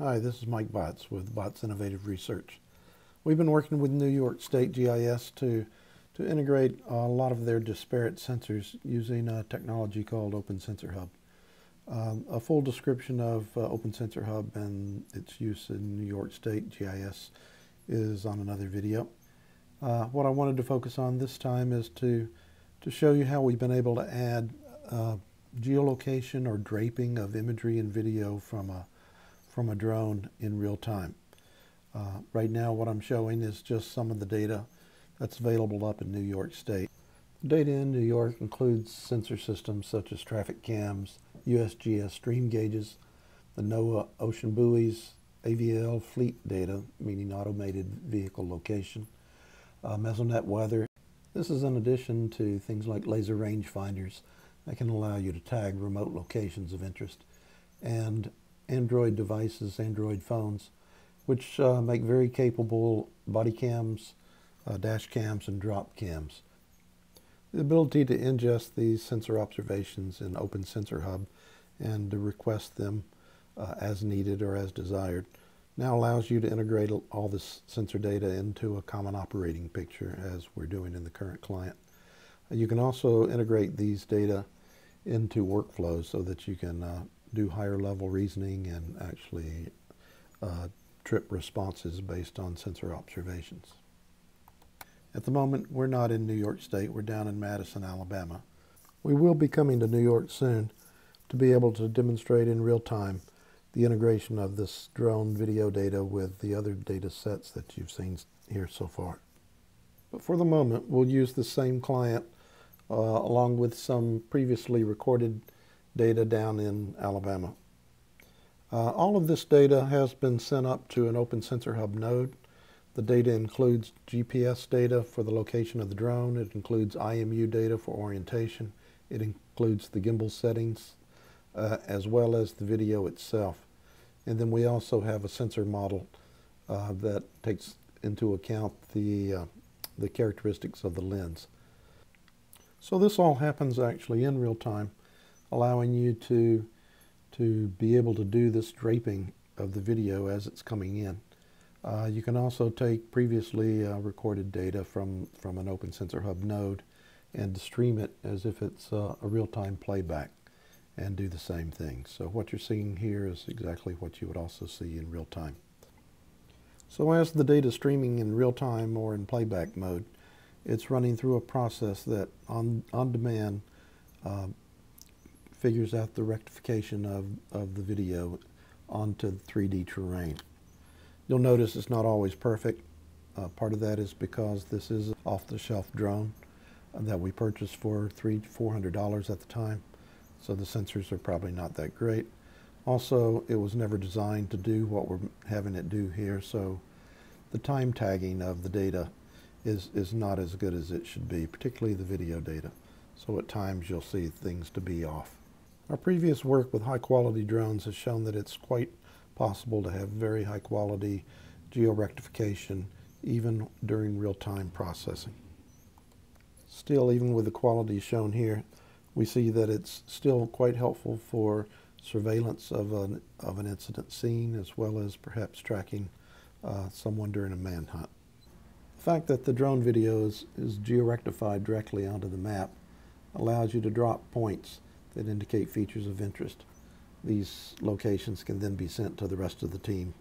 Hi, this is Mike Botts with Botts Innovative Research. We've been working with New York State GIS to, to integrate a lot of their disparate sensors using a technology called Open Sensor Hub. Um, a full description of uh, Open Sensor Hub and its use in New York State GIS is on another video. Uh, what I wanted to focus on this time is to, to show you how we've been able to add uh, geolocation or draping of imagery and video from a, from a drone in real time. Uh, right now what I'm showing is just some of the data that's available up in New York State. The data in New York includes sensor systems such as traffic cams, USGS stream gauges, the NOAA ocean buoys, AVL fleet data, meaning automated vehicle location, uh, Mesonet weather. This is in addition to things like laser range finders that can allow you to tag remote locations of interest, and Android devices, Android phones, which uh, make very capable body cams, uh, dash cams, and drop cams. The ability to ingest these sensor observations in Open Sensor Hub and to request them uh, as needed or as desired now allows you to integrate all this sensor data into a common operating picture as we're doing in the current client. You can also integrate these data into workflows so that you can uh, do higher level reasoning and actually uh, trip responses based on sensor observations. At the moment, we're not in New York State. We're down in Madison, Alabama. We will be coming to New York soon to be able to demonstrate in real time the integration of this drone video data with the other data sets that you've seen here so far. But for the moment, we'll use the same client uh, along with some previously recorded data down in Alabama. Uh, all of this data has been sent up to an Open Sensor Hub node. The data includes GPS data for the location of the drone. It includes IMU data for orientation. It includes the gimbal settings uh, as well as the video itself. And then we also have a sensor model uh, that takes into account the, uh, the characteristics of the lens. So this all happens actually in real time, allowing you to, to be able to do this draping of the video as it's coming in. Uh, you can also take previously uh, recorded data from, from an Open Sensor Hub node and stream it as if it's uh, a real-time playback and do the same thing. So what you're seeing here is exactly what you would also see in real time. So as the data streaming in real time or in playback mode, it's running through a process that on, on demand uh, figures out the rectification of, of the video onto 3D terrain. You'll notice it's not always perfect. Uh, part of that is because this is off-the-shelf drone that we purchased for three, four hundred dollars at the time so the sensors are probably not that great. Also, it was never designed to do what we're having it do here, so the time tagging of the data is, is not as good as it should be, particularly the video data. So at times you'll see things to be off. Our previous work with high quality drones has shown that it's quite possible to have very high quality georectification even during real-time processing. Still, even with the quality shown here, we see that it's still quite helpful for surveillance of an, of an incident scene as well as perhaps tracking uh, someone during a manhunt. The fact that the drone video is, is georectified directly onto the map allows you to drop points that indicate features of interest. These locations can then be sent to the rest of the team